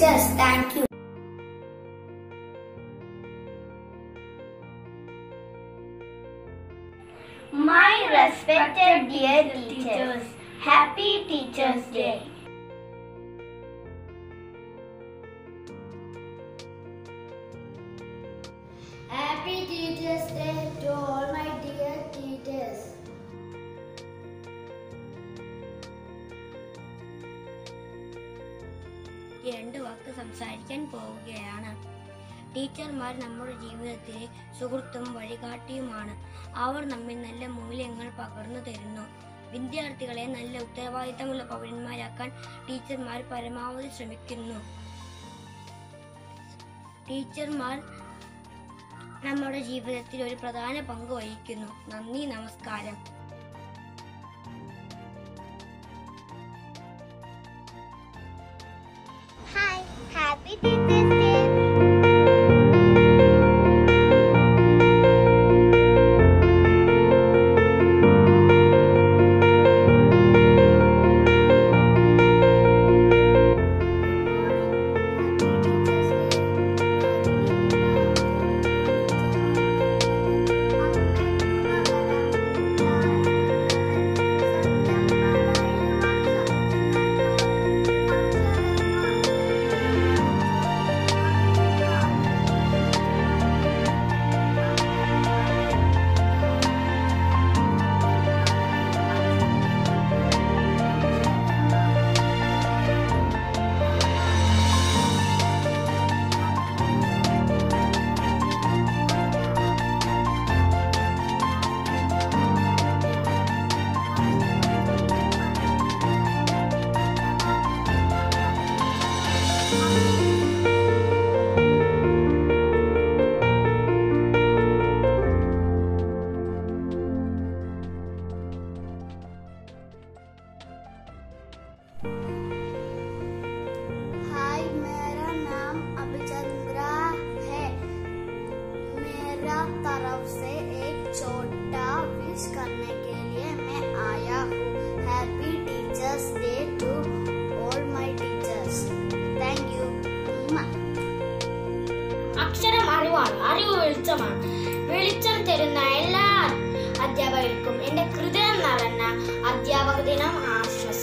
pictures. Thank you. My respected dear teachers, Happy Teachers Day. Happy Teachers Day to all my സംസാരിക്കാൻ പോവുകയാണ്. ടീച്ചർമാർ നമ്മുടെ ജീവിതത്തിലെ സുഹൃത്തും വഴികാട്ടിയുമാണ്. അവർ നമ്മിൽ നല്ല മൂല്യങ്ങൾ പകർന്നു തരുന്നു. വിദ്യാർത്ഥികളെ നല്ല ഉത്തരവാദിത്തമുള്ള പൗരന്മാരാക്കാൻ ടീച്ചർമാർ പരമാവധി ശ്രമിക്കുന്നു. ടീച്ചർമാർ നമ്മുടെ ജീവിതത്തിൽ ഒരു പ്രധാന പങ്ക് വഹിക്കുന്നു. നന്ദി നമസ്കാരം. Happy Teachers Day. വെളിച്ചമാണ് വെളിച്ചം തരുന്ന എല്ലാ അധ്യാപകർക്കും എന്റെ ഹൃദയം നിറഞ്ഞ അധ്യാപക ദിനം ആശംസകൾ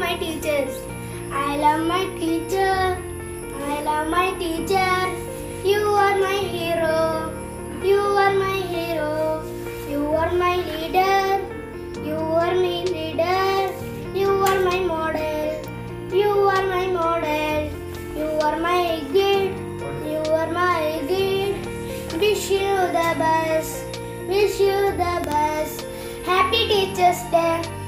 my teachers. I love my teacher. I love my teacher. You are my hero. You are my hero. You are my leader. You are my leader. You are my model. You are my model. You are my guide. You are my guide. Wish you the best. Wish you the best. Happy Teachers Day.